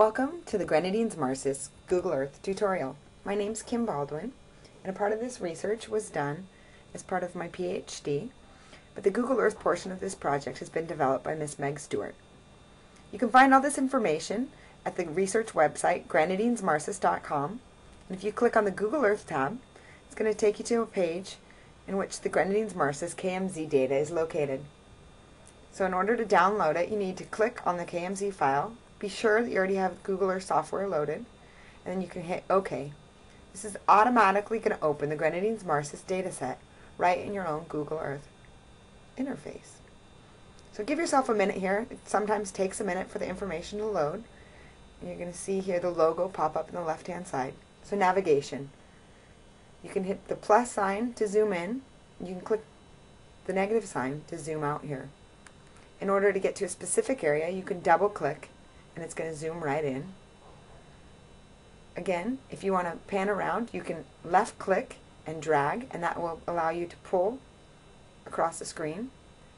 Welcome to the Grenadines Marsis Google Earth tutorial. My name's Kim Baldwin, and a part of this research was done as part of my PhD, but the Google Earth portion of this project has been developed by Miss Meg Stewart. You can find all this information at the research website grenadinesmarsis.com, and if you click on the Google Earth tab, it's going to take you to a page in which the Grenadines Marsis KMZ data is located. So in order to download it, you need to click on the KMZ file, be sure that you already have Google Earth software loaded, and then you can hit OK. This is automatically going to open the Grenadines MarSIS dataset right in your own Google Earth interface. So give yourself a minute here. It sometimes takes a minute for the information to load. And you're going to see here the logo pop up in the left hand side. So navigation. You can hit the plus sign to zoom in. You can click the negative sign to zoom out here. In order to get to a specific area, you can double click and it's going to zoom right in. Again, if you want to pan around, you can left click and drag and that will allow you to pull across the screen.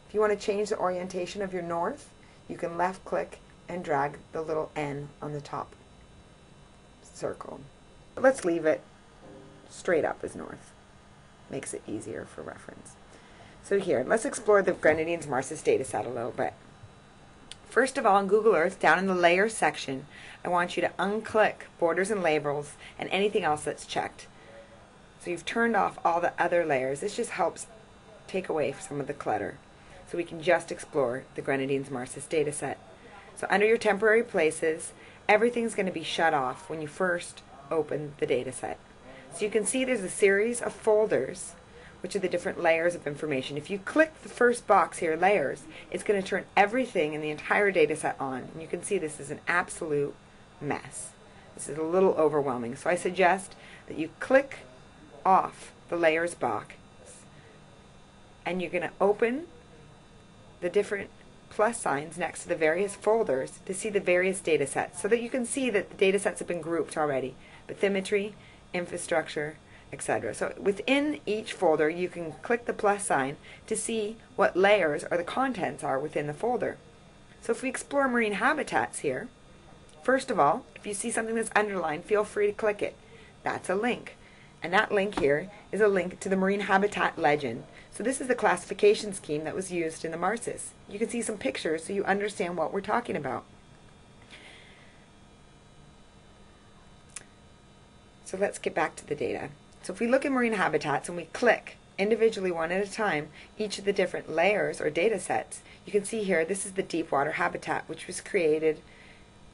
If you want to change the orientation of your north, you can left click and drag the little N on the top circle. But let's leave it straight up as north. Makes it easier for reference. So here, let's explore the Grenadines MarSIS dataset a little bit. First of all, in Google Earth, down in the Layers section, I want you to unclick Borders and Labels and anything else that's checked. So you've turned off all the other layers. This just helps take away some of the clutter. So we can just explore the Grenadines MarSIS dataset. So under your temporary places, everything's going to be shut off when you first open the dataset. So you can see there's a series of folders which are the different layers of information. If you click the first box here, layers, it's going to turn everything in the entire data set on. And you can see this is an absolute mess. This is a little overwhelming. So I suggest that you click off the layers box and you're going to open the different plus signs next to the various folders to see the various data sets so that you can see that the data sets have been grouped already. Bathymetry, infrastructure, etc. So within each folder, you can click the plus sign to see what layers or the contents are within the folder. So if we explore marine habitats here, first of all, if you see something that's underlined, feel free to click it. That's a link. And that link here is a link to the marine habitat legend. So this is the classification scheme that was used in the MARSIS. You can see some pictures so you understand what we're talking about. So let's get back to the data. So if we look at marine habitats and we click individually one at a time each of the different layers or data sets, you can see here this is the deep water habitat which was created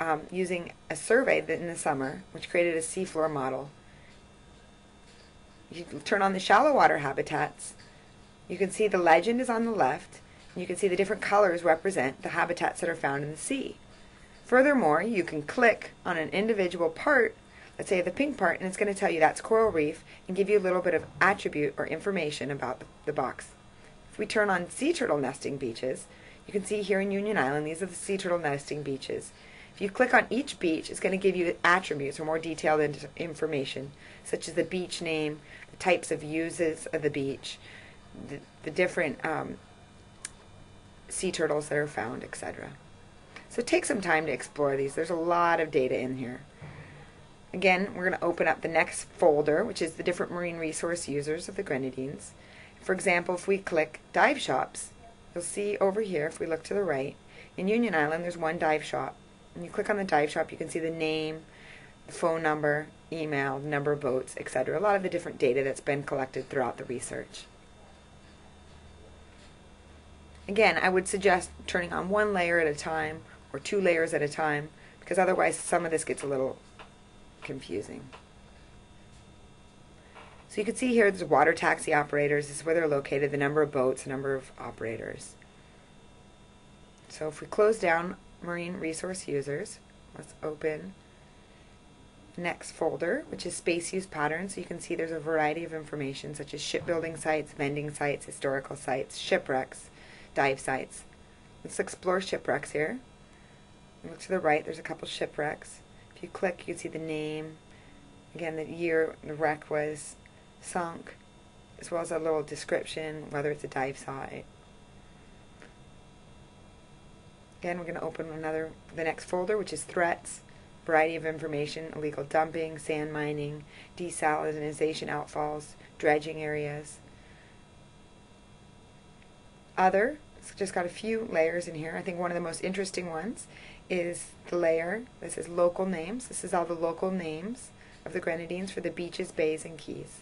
um, using a survey in the summer which created a seafloor model. You turn on the shallow water habitats, you can see the legend is on the left and you can see the different colors represent the habitats that are found in the sea. Furthermore, you can click on an individual part let's say the pink part, and it's going to tell you that's coral reef and give you a little bit of attribute or information about the, box. If we turn on sea turtle nesting beaches, you can see here in Union Island, these are the sea turtle nesting beaches. If you click on each beach, it's going to give you attributes or more detailed information, such as the beach name, the types of uses of the beach, the, the different um, sea turtles that are found, etc. So take some time to explore these. There's a lot of data in here. Again, we're going to open up the next folder, which is the different marine resource users of the Grenadines. For example, if we click dive shops, you'll see over here, if we look to the right, in Union Island there's one dive shop. When you click on the dive shop, you can see the name, the phone number, email, number of boats, etc. A lot of the different data that's been collected throughout the research. Again, I would suggest turning on one layer at a time or two layers at a time because otherwise some of this gets a little confusing. So you can see here there's water taxi operators. This is where they're located, the number of boats, the number of operators. So if we close down marine resource users, let's open next folder, which is space use patterns. So you can see there's a variety of information such as shipbuilding sites, vending sites, historical sites, shipwrecks, dive sites. Let's explore shipwrecks here. Look to the right, there's a couple shipwrecks. If you click, you can see the name, again, the year the wreck was sunk, as well as a little description, whether it's a dive site. Again, we're going to open another, the next folder, which is threats. variety of information, illegal dumping, sand mining, desalinization outfalls, dredging areas. Other, it's just got a few layers in here. I think one of the most interesting ones is the layer that says local names. This is all the local names of the Grenadines for the beaches, bays, and cays.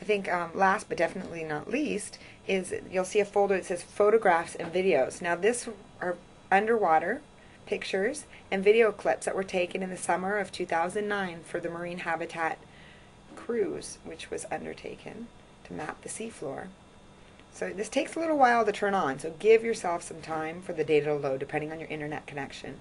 I think um, last but definitely not least is you'll see a folder that says photographs and videos. Now this are underwater pictures and video clips that were taken in the summer of 2009 for the Marine Habitat cruise which was undertaken to map the seafloor. So this takes a little while to turn on, so give yourself some time for the data to load depending on your internet connection.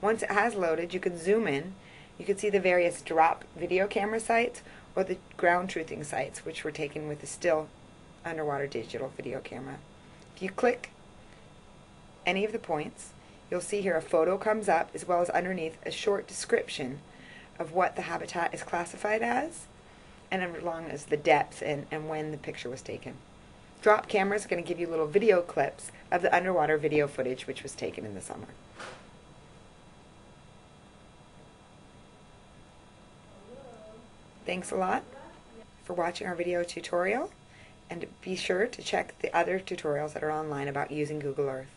Once it has loaded, you can zoom in. You can see the various drop video camera sites or the ground truthing sites, which were taken with a still underwater digital video camera. If you click any of the points, you'll see here a photo comes up as well as underneath a short description of what the habitat is classified as and along as the depth and, and when the picture was taken. Drop camera is going to give you little video clips of the underwater video footage which was taken in the summer. Thanks a lot for watching our video tutorial and be sure to check the other tutorials that are online about using Google Earth.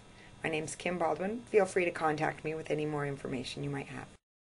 My name is Kim Baldwin. Feel free to contact me with any more information you might have.